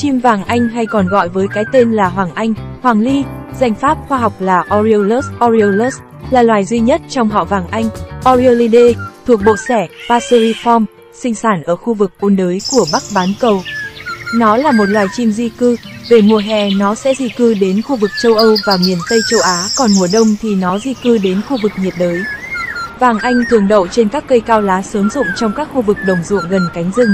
Chim vàng Anh hay còn gọi với cái tên là Hoàng Anh, Hoàng Ly, danh pháp khoa học là Oriolus Oriolus, là loài duy nhất trong họ vàng Anh, Oriolidae, thuộc bộ sẻ Passeriform, sinh sản ở khu vực ôn đới của Bắc Bán Cầu. Nó là một loài chim di cư, về mùa hè nó sẽ di cư đến khu vực châu Âu và miền Tây châu Á, còn mùa đông thì nó di cư đến khu vực nhiệt đới. Vàng Anh thường đậu trên các cây cao lá sớm rụng trong các khu vực đồng ruộng gần cánh rừng,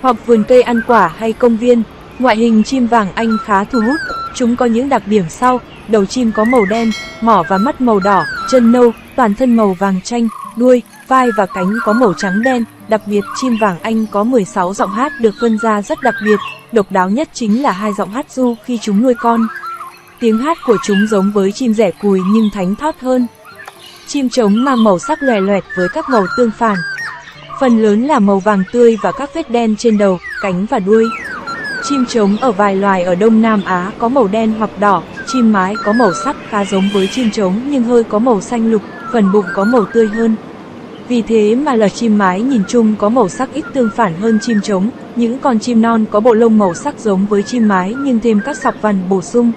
hoặc vườn cây ăn quả hay công viên. Ngoại hình chim vàng Anh khá thu hút, chúng có những đặc điểm sau, đầu chim có màu đen, mỏ và mắt màu đỏ, chân nâu, toàn thân màu vàng chanh, đuôi, vai và cánh có màu trắng đen, đặc biệt chim vàng Anh có 16 giọng hát được phân ra rất đặc biệt, độc đáo nhất chính là hai giọng hát du khi chúng nuôi con. Tiếng hát của chúng giống với chim rẻ cùi nhưng thánh thót hơn. Chim trống mang màu sắc lòe loẹt với các màu tương phản. Phần lớn là màu vàng tươi và các vết đen trên đầu, cánh và đuôi. Chim trống ở vài loài ở Đông Nam Á có màu đen hoặc đỏ, chim mái có màu sắc khá giống với chim trống nhưng hơi có màu xanh lục, phần bụng có màu tươi hơn. Vì thế mà loài chim mái nhìn chung có màu sắc ít tương phản hơn chim trống, những con chim non có bộ lông màu sắc giống với chim mái nhưng thêm các sọc vằn bổ sung.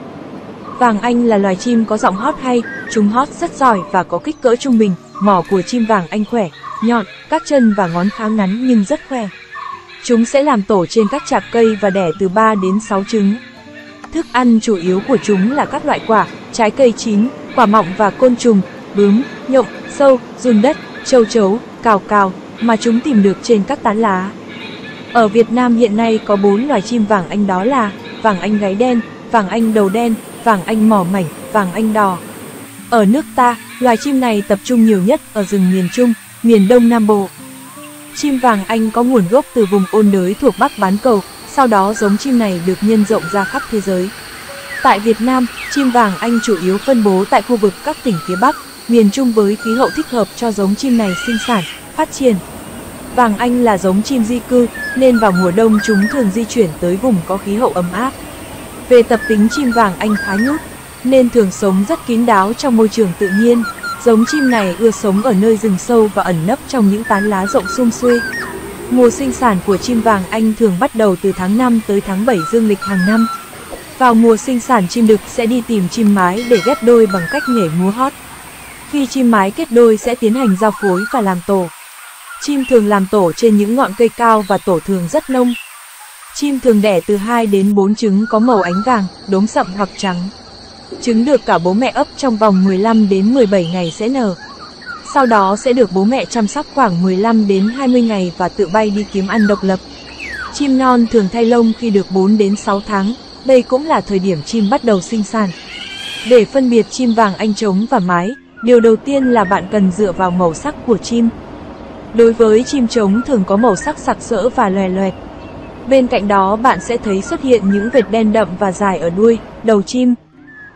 Vàng Anh là loài chim có giọng hót hay, chúng hót rất giỏi và có kích cỡ trung bình, mỏ của chim vàng Anh khỏe, nhọn, các chân và ngón khá ngắn nhưng rất khỏe. Chúng sẽ làm tổ trên các chạc cây và đẻ từ 3 đến 6 trứng. Thức ăn chủ yếu của chúng là các loại quả, trái cây chín, quả mọng và côn trùng, bướm, nhộng, sâu, run đất, châu chấu, cào cào mà chúng tìm được trên các tán lá. Ở Việt Nam hiện nay có 4 loài chim vàng anh đó là vàng anh gáy đen, vàng anh đầu đen, vàng anh mỏ mảnh, vàng anh đỏ. Ở nước ta, loài chim này tập trung nhiều nhất ở rừng miền Trung, miền Đông Nam Bộ. Chim vàng Anh có nguồn gốc từ vùng ôn đới thuộc Bắc Bán Cầu, sau đó giống chim này được nhân rộng ra khắp thế giới. Tại Việt Nam, chim vàng Anh chủ yếu phân bố tại khu vực các tỉnh phía Bắc, miền Trung với khí hậu thích hợp cho giống chim này sinh sản, phát triển. Vàng Anh là giống chim di cư, nên vào mùa đông chúng thường di chuyển tới vùng có khí hậu ấm áp. Về tập tính chim vàng Anh khá nhút, nên thường sống rất kín đáo trong môi trường tự nhiên. Giống chim này ưa sống ở nơi rừng sâu và ẩn nấp trong những tán lá rộng sum xuê. Mùa sinh sản của chim vàng Anh thường bắt đầu từ tháng 5 tới tháng 7 dương lịch hàng năm. Vào mùa sinh sản chim đực sẽ đi tìm chim mái để ghép đôi bằng cách nhảy múa hót. Khi chim mái kết đôi sẽ tiến hành giao phối và làm tổ. Chim thường làm tổ trên những ngọn cây cao và tổ thường rất nông. Chim thường đẻ từ 2 đến 4 trứng có màu ánh vàng, đốm sậm hoặc trắng. Trứng được cả bố mẹ ấp trong vòng 15 đến 17 ngày sẽ nở. Sau đó sẽ được bố mẹ chăm sóc khoảng 15 đến 20 ngày và tự bay đi kiếm ăn độc lập. Chim non thường thay lông khi được 4 đến 6 tháng, đây cũng là thời điểm chim bắt đầu sinh sản. Để phân biệt chim vàng anh trống và mái, điều đầu tiên là bạn cần dựa vào màu sắc của chim. Đối với chim trống thường có màu sắc sặc sỡ và loè loẹt. Bên cạnh đó bạn sẽ thấy xuất hiện những vệt đen đậm và dài ở đuôi, đầu chim.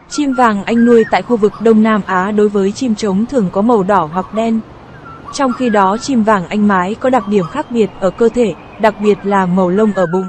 Chim vàng anh nuôi tại khu vực Đông Nam Á đối với chim trống thường có màu đỏ hoặc đen. Trong khi đó chim vàng anh mái có đặc điểm khác biệt ở cơ thể, đặc biệt là màu lông ở bụng.